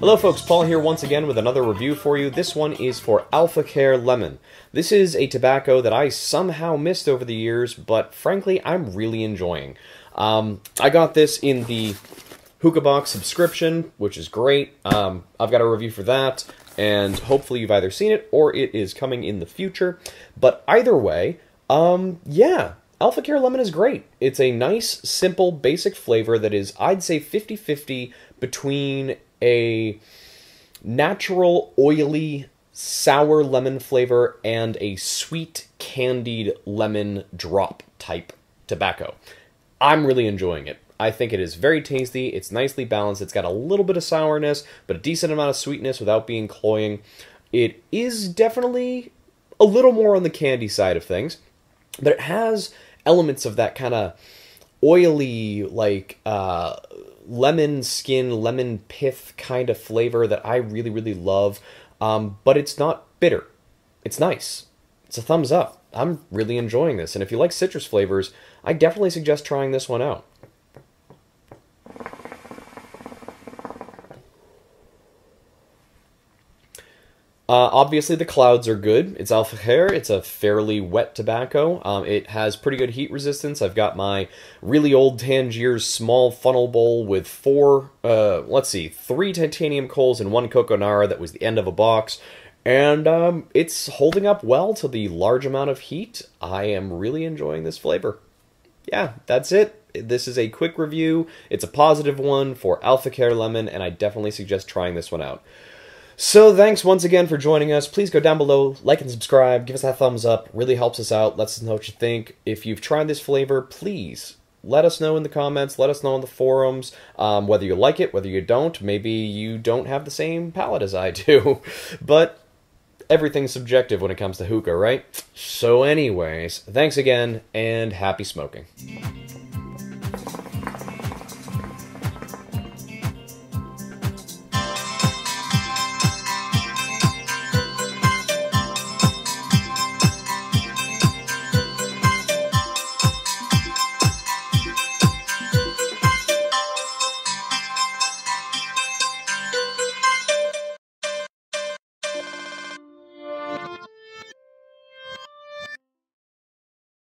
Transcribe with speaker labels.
Speaker 1: Hello folks, Paul here once again with another review for you. This one is for Al Fakher Lemon. This is a tobacco that I somehow missed over the years, but frankly, I'm really enjoying. Um, I got this in the Hookah Box subscription, which is great. Um, I've got a review for that, and hopefully you've either seen it or it is coming in the future. But either way, um, yeah, Al Fakher Lemon is great. It's a nice, simple, basic flavor that is, I'd say, 50 50 between a natural, oily, sour lemon flavor and a sweet, candied lemon drop type tobacco. I'm really enjoying it. I think it is very tasty. It's nicely balanced. It's got a little bit of sourness, but a decent amount of sweetness without being cloying. It is definitely a little more on the candy side of things, but it has elements of that kind of oily, like uh, lemon skin, lemon pith kind of flavor that I really, really love. Um, but it's not bitter. It's nice. It's a thumbs up. I'm really enjoying this. And if you like citrus flavors, I definitely suggest trying this one out. Uh, obviously, the clouds are good. It's Al Fakher. It's a fairly wet tobacco. Um, it has pretty good heat resistance. I've got my really old Tangiers small funnel bowl with four, uh, let's see, three titanium coals and one CocoNara that was the end of a box. And um, it's holding up well to the large amount of heat. I am really enjoying this flavor. Yeah, that's it. This is a quick review. It's a positive one for Al Fakher Lemon, and I definitely suggest trying this one out. So thanks once again for joining us. Please go down below, like and subscribe, give us that thumbs up. Really helps us out. Let us know what you think. If you've tried this flavor, please let us know in the comments. Let us know in the forums um, whether you like it, whether you don't. Maybe you don't have the same palate as I do. but everything's subjective when it comes to hookah, right? So anyways, thanks again, and happy smoking.